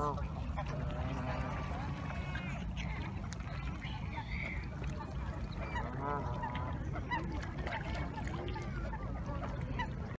Oh.